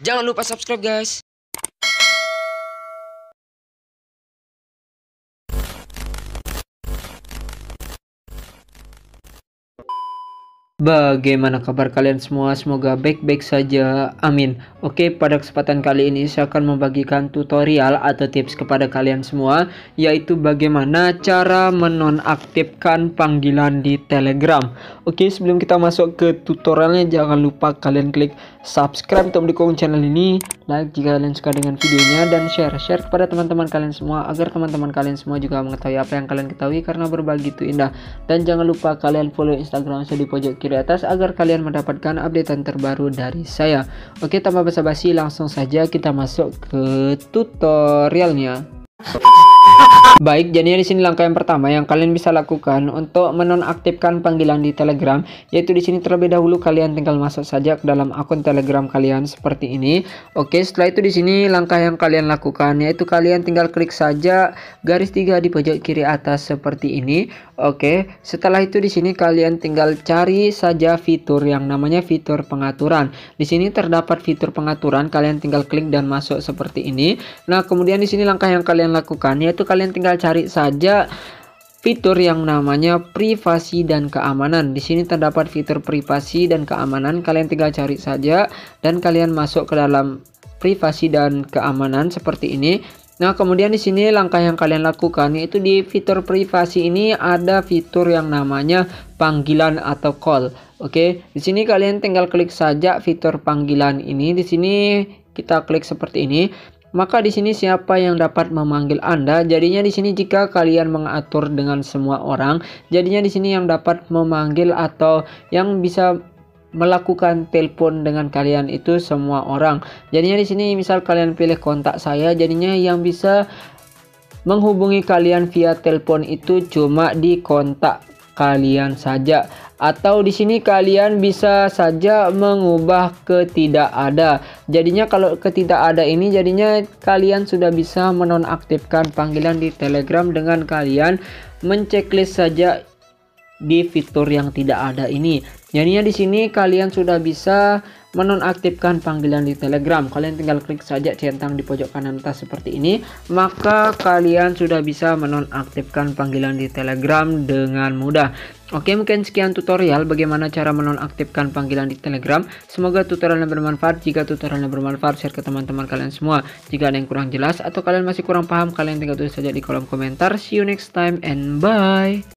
Jangan lupa subscribe guys. Bagaimana kabar kalian semua? Semoga baik-baik saja. Amin. Oke, pada kesempatan kali ini saya akan membagikan tutorial atau tips kepada kalian semua yaitu bagaimana cara menonaktifkan panggilan di Telegram. Oke, sebelum kita masuk ke tutorialnya jangan lupa kalian klik subscribe untuk mendukung channel ini, like jika kalian suka dengan videonya dan share share kepada teman-teman kalian semua agar teman-teman kalian semua juga mengetahui apa yang kalian ketahui karena berbagi itu indah. Dan jangan lupa kalian follow Instagram saya di pojok kiri atas agar kalian mendapatkan updatean terbaru dari saya. Oke, tanpa basa-basi langsung saja kita masuk ke tutorialnya. Baik, jadi di sini langkah yang pertama yang kalian bisa lakukan untuk menonaktifkan panggilan di Telegram, yaitu di sini terlebih dahulu kalian tinggal masuk saja ke dalam akun Telegram kalian seperti ini. Oke, setelah itu di sini langkah yang kalian lakukan yaitu kalian tinggal klik saja garis tiga di pojok kiri atas seperti ini. Oke, setelah itu di sini kalian tinggal cari saja fitur yang namanya fitur pengaturan. Di sini terdapat fitur pengaturan, kalian tinggal klik dan masuk seperti ini. Nah, kemudian di sini langkah yang kalian lakukan yaitu kalian tinggal cari saja fitur yang namanya privasi dan keamanan. Di sini terdapat fitur privasi dan keamanan. Kalian tinggal cari saja dan kalian masuk ke dalam privasi dan keamanan seperti ini. Nah, kemudian di sini langkah yang kalian lakukan yaitu di fitur privasi ini ada fitur yang namanya panggilan atau call. Oke, di sini kalian tinggal klik saja fitur panggilan ini. Di sini kita klik seperti ini. Maka di sini siapa yang dapat memanggil Anda? Jadinya di sini jika kalian mengatur dengan semua orang, jadinya di sini yang dapat memanggil atau yang bisa melakukan telepon dengan kalian itu semua orang. Jadinya di sini misal kalian pilih kontak saya, jadinya yang bisa menghubungi kalian via telepon itu cuma di kontak kalian saja atau di sini kalian bisa saja mengubah ke tidak ada. Jadinya kalau ke tidak ada ini jadinya kalian sudah bisa menonaktifkan panggilan di Telegram dengan kalian menceklis saja di fitur yang tidak ada ini. Jadinya di sini kalian sudah bisa menonaktifkan panggilan di Telegram. Kalian tinggal klik saja centang di pojok kanan atas seperti ini, maka kalian sudah bisa menonaktifkan panggilan di Telegram dengan mudah. Oke, mungkin sekian tutorial bagaimana cara menonaktifkan panggilan di Telegram. Semoga tutorialnya bermanfaat. Jika tutorialnya bermanfaat, share ke teman-teman kalian semua. Jika ada yang kurang jelas atau kalian masih kurang paham, kalian tinggal tulis saja di kolom komentar. See you next time and bye.